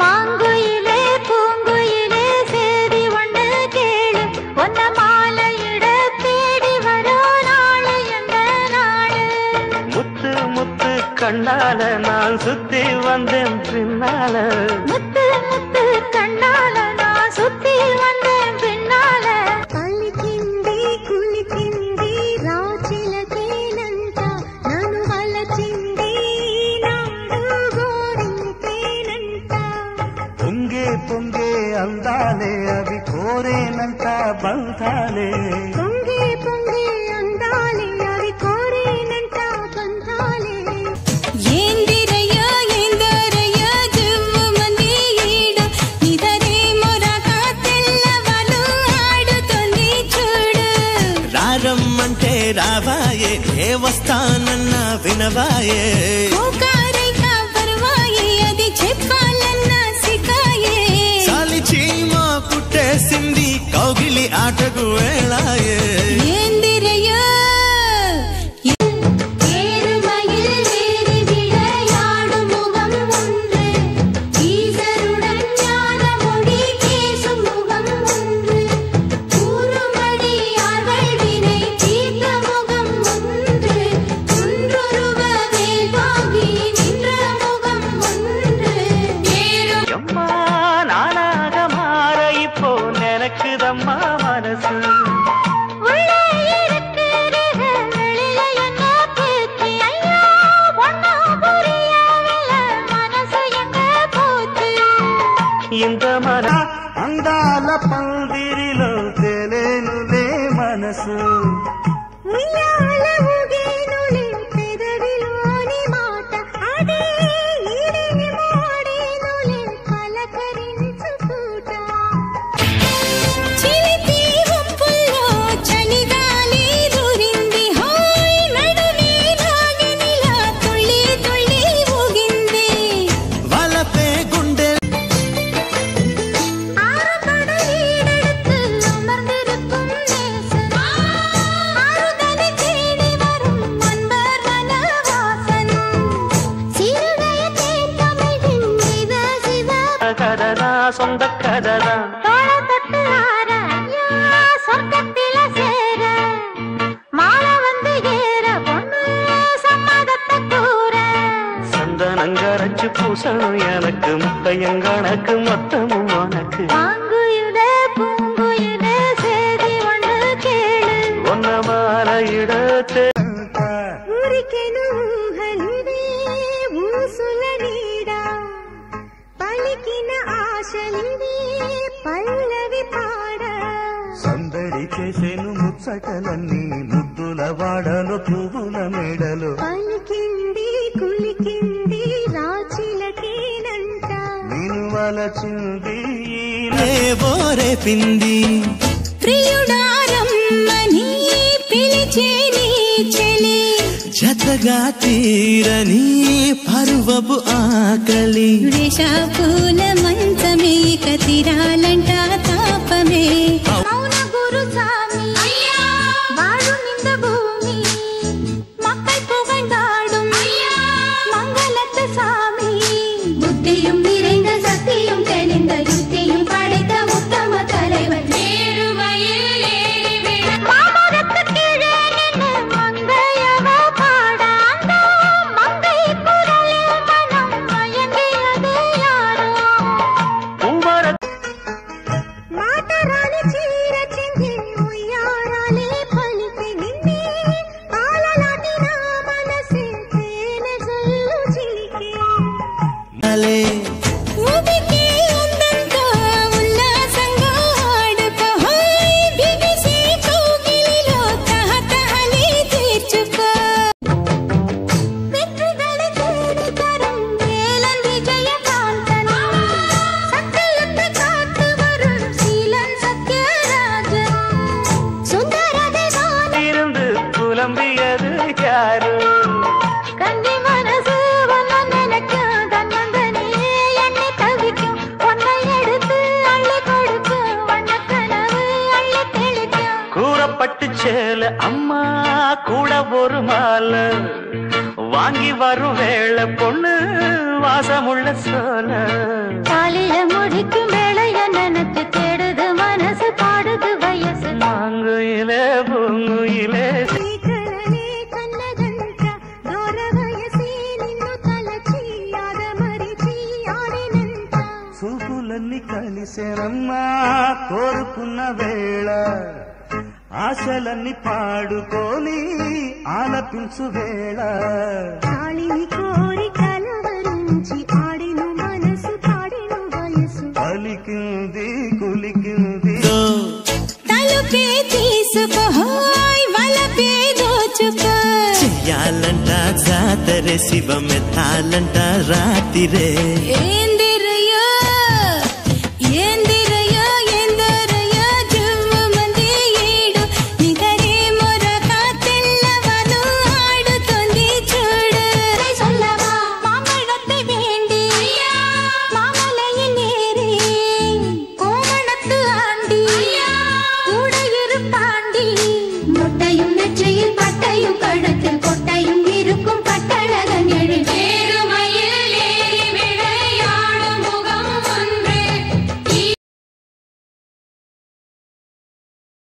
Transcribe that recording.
மாங்குயிலே பூங்குயிலே சேதி ஒண்ணு கேளு. ஒன்ன மாலையிட தேடி வரும் நாளு எந்த நாளு? முத்து முத்து கண்ணால நான் சுத்தி வந்தேன் பின்னால. முத்து முத்து கண்ணால நான் சுத்தி வந்தேன் అందాలే. పొంగి పొంగి అందాలే అవి కోరేనంట బంధాలే. ఏందిరయ్య ఏందరయ్య జుమ్ముమంది ఈడ. ఇదరే మొరక తెల్లవలు ఆడుతుంది చూడు. రారమ్మంటే రావాయే ఏ వస్తానన్నా వినవాయే. అందాల పందిరిలో తెలియనులే మనసు. నీ சொந்த கதைதான். சொர்க்கத்தில சேர. மாலை வந்து ஏற பொண்ணு சம்மதத்தை கூற. சந்தனங்கரைச்சு பூசணும் எனக்கு முட்டையங்கணக்கு மொத்தமும் உனக்கு. வாங்குயிலே భాషలివి పల్లవి పాడ. సందడి చేసేను ముచ్చటలన్నీ ముద్దుల వాడలు పువ్వుల మెడలు. పలికింది కులికింది రాచిలకేనంట. నేను వలచింది రేపింది ప్రియుడారమ్మని పిలిచేని చెలి. జతగా తీరని పర్వపు ఆకలి. పూల మంచమే కతిరాలంటా తాపమే. கூட ஒரு மாலை வாங்கி வரும் வேலை பொண்ணு வாசமுள்ள சோல காலையில முடிக்கும் வேலைய நினைச்சு தேடுது மனசு பாடுது வயசு. மாங்குயில பூங்குயில సుపులన్నీ కలిసేనమ్మా కోరుకున్న వేళ ఆశలన్నీ పాడుకొని ఆలపించు వేళ. తాళిని కోరి కలవరించి ఆడిను మనసు పాడిను వయసు పలికింది కులికింది. తలుపే తీసుకో హాయ్ వలపే దోచుకో. చెయ్యాలంట జాతరే శివ మెత్తాలంట రాతిరే ఏంది